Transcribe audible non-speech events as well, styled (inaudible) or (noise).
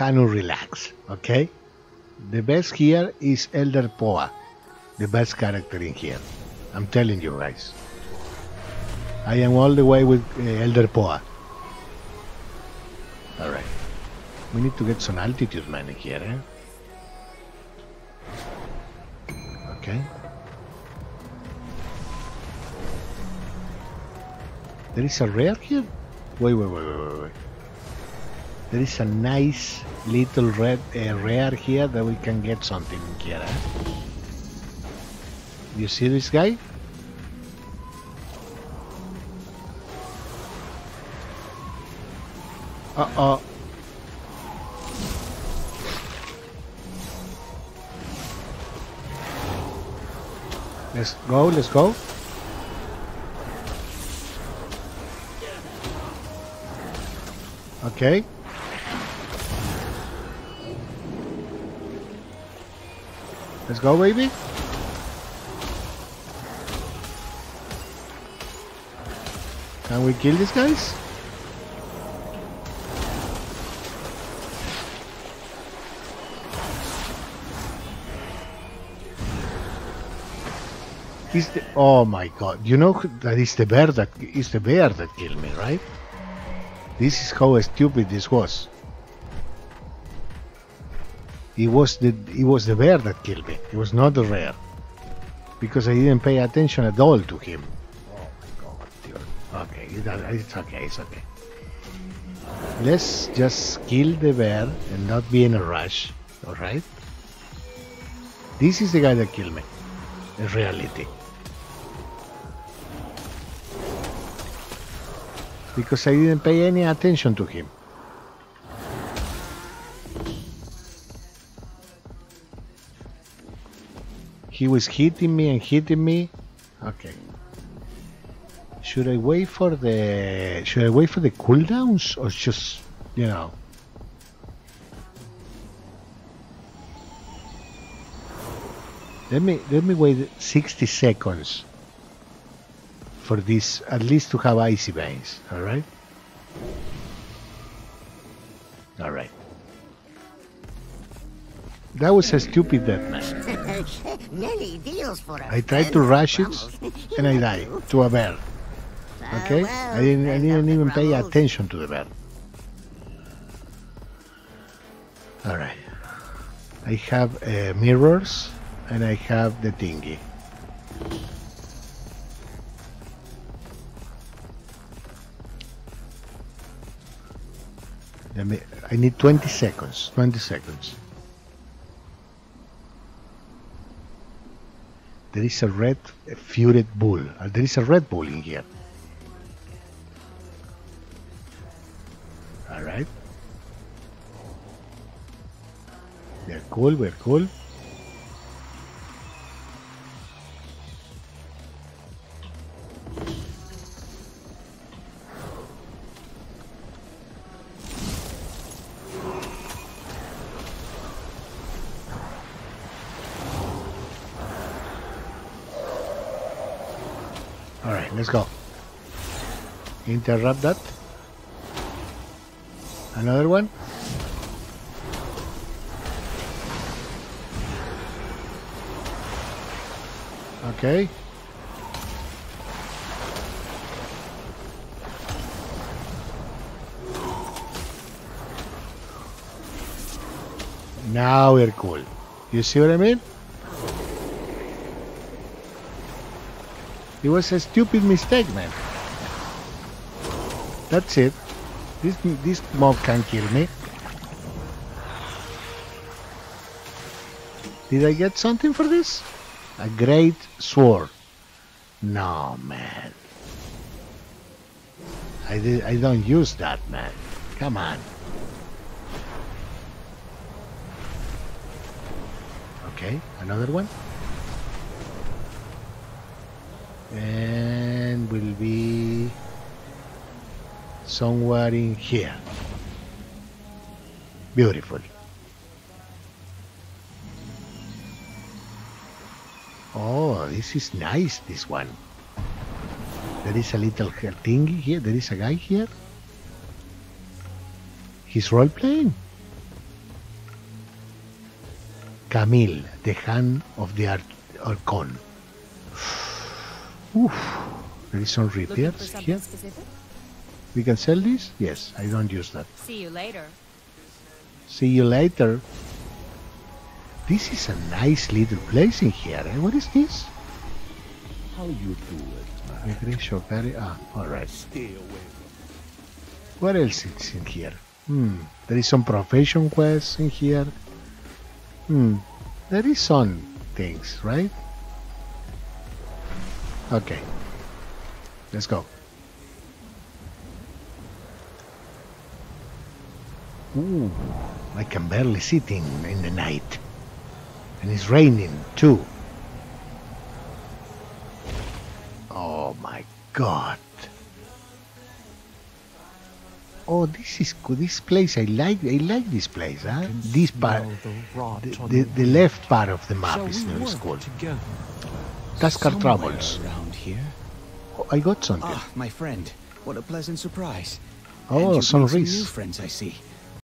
can you relax, okay? The best here is Elder Poa, the best character in here. I'm telling you guys. I am all the way with uh, Elder Poa. Alright. We need to get some altitude, man, here, eh? Okay. There is a rare here? Wait, wait, wait, wait, wait. There is a nice little red uh, rare here that we can get something here. Eh? You see this guy? Uh-oh. Let's go, let's go. Okay. Let's go, baby. Can we kill these guys? Is the oh my god! You know that is the bear that is the bear that killed me, right? This is how stupid this was. It was the it was the bear that killed me. It was not the rare, because I didn't pay attention at all to him. Oh my god! Dude. Okay, it's okay. It's okay. Let's just kill the bear and not be in a rush. All right. This is the guy that killed me. In reality. because I didn't pay any attention to him. He was hitting me and hitting me. Okay. Should I wait for the should I wait for the cooldowns or just you know Let me let me wait 60 seconds for this, at least to have icy veins, alright? Alright. That was a stupid death (laughs) man. I tried to rush it (laughs) and I died to a bear. Okay? I didn't, I didn't even pay attention to the bear. Alright. I have uh, mirrors and I have the thingy. Let me, I need 20 seconds. 20 seconds. There is a red a furred bull. Uh, there is a red bull in here. Alright. We're cool, we're cool. Let's go. Interrupt that. Another one. Okay. Now we're cool. You see what I mean? It was a stupid mistake, man. That's it. This this mob can kill me. Did I get something for this? A great sword. No, man. I did, I don't use that, man. Come on. Okay, another one. And will be somewhere in here. Beautiful. Oh this is nice this one. There is a little thingy here. There is a guy here. He's role playing Camille, the hand of the Ar- Archon. Oof. There is some Looking repairs here. specific? We can sell this? Yes, I don't use that. See you later. See you later. This is a nice little place in here. Eh? What is this? How you do it, man? Migration very ah, alright. Stay away What else is in here? Hmm. There is some profession quests in here. Hmm. There is some things, right? Okay. Let's go. Ooh, I can barely sit in in the night. And it's raining too. Oh my god. Oh, this is good. This place, I like. I like this place. Huh? This part, the the, the, left part of the map is work cool. together? Tuskarr Somewhere Troubles. around here. Oh, I got something. Ah, my friend. What a pleasant surprise. Oh, and some new friends, I see.